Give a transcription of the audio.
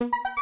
you.